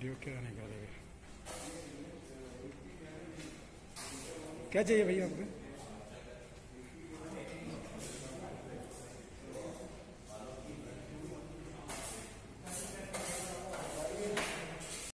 Video क्या नहीं निकालेगा क्या चाहिए भैया आपको?